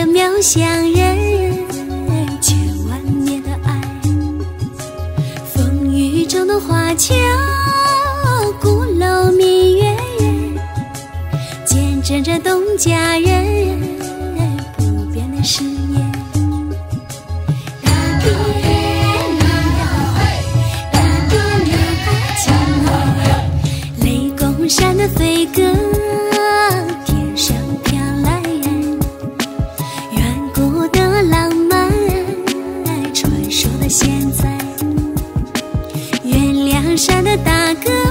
的苗乡人，千万年的爱，风雨中的花桥，鼓楼明月，见证着东家人。山的大哥。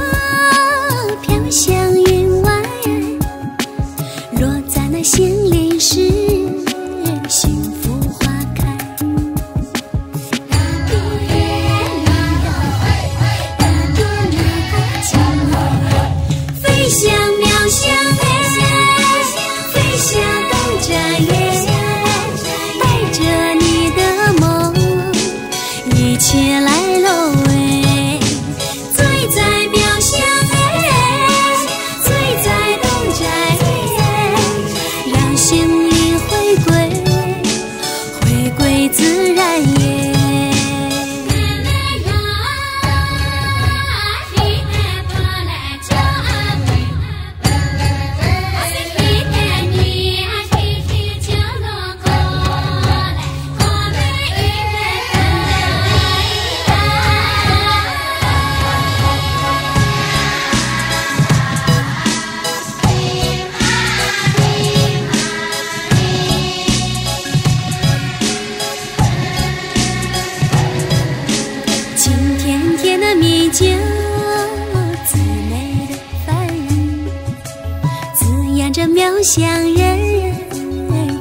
又像人，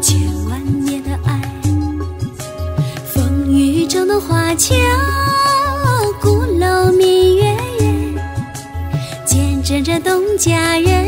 千万年的爱，风雨中的花桥，鼓楼明月，见证着东家人。